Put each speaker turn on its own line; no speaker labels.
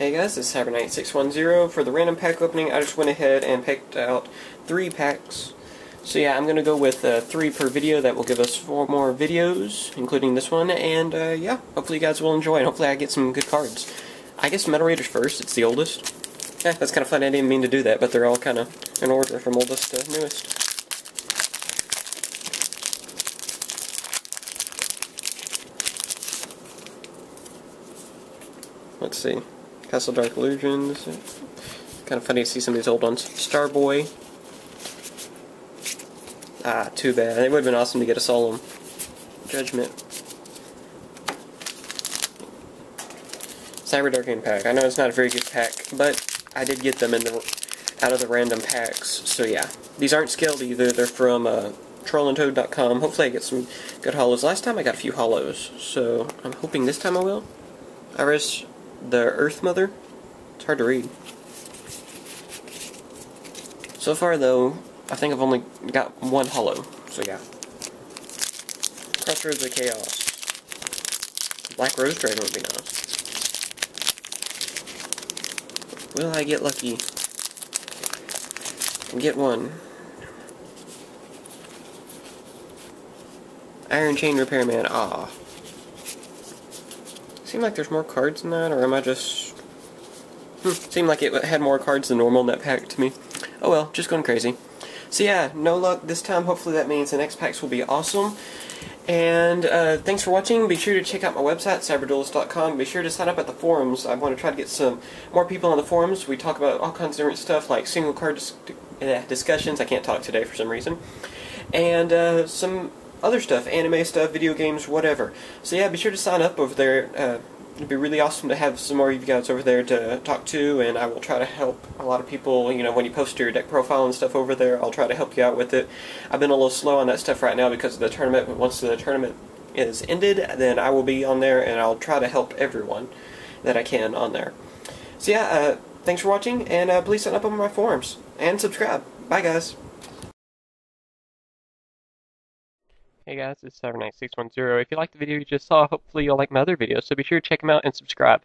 Hey guys, it's Cyberknight610. For the random pack opening, I just went ahead and picked out three packs. So yeah, I'm going to go with uh, three per video. That will give us four more videos, including this one. And uh, yeah, hopefully you guys will enjoy, and hopefully I get some good cards. I guess Metal Raiders first, it's the oldest. Yeah, that's kind of fun, I didn't mean to do that, but they're all kind of in order from oldest to newest. Let's see. Castle Dark Illusions. Kind of funny to see some of these old ones. Starboy. Ah, too bad. It would have been awesome to get a Solemn Judgment. Cyber Dark Impact. I know it's not a very good pack, but I did get them in the out of the random packs. So yeah, these aren't scaled either. They're from uh, trollandtoad.com. Hopefully I get some good hollows. Last time I got a few hollows, so I'm hoping this time I will. Iris the Earth Mother. It's hard to read. So far, though, I think I've only got one hollow. So yeah. Crossroads of Chaos. Black Rose Dragon would be nice. Will I get lucky? And get one. Iron Chain Repairman. Ah. Seem like there's more cards in that, or am I just... Hmm, seemed like it had more cards than normal in that pack to me. Oh well, just going crazy. So yeah, no luck this time. Hopefully that means the next packs will be awesome. And uh, thanks for watching. Be sure to check out my website, cyberduelist.com. Be sure to sign up at the forums. I want to try to get some more people on the forums. We talk about all kinds of different stuff like single card dis uh, discussions. I can't talk today for some reason. And uh, some other stuff, anime stuff, video games, whatever. So yeah, be sure to sign up over there. Uh, it'd be really awesome to have some more of you guys over there to talk to, and I will try to help a lot of people. You know, when you post your deck profile and stuff over there, I'll try to help you out with it. I've been a little slow on that stuff right now because of the tournament, but once the tournament is ended, then I will be on there, and I'll try to help everyone that I can on there. So yeah, uh, thanks for watching, and uh, please sign up on my forums, and subscribe. Bye, guys. Hey guys, it's Cyberknight610. If you liked the video you just saw, hopefully you'll like my other videos, so be sure to check them out and subscribe.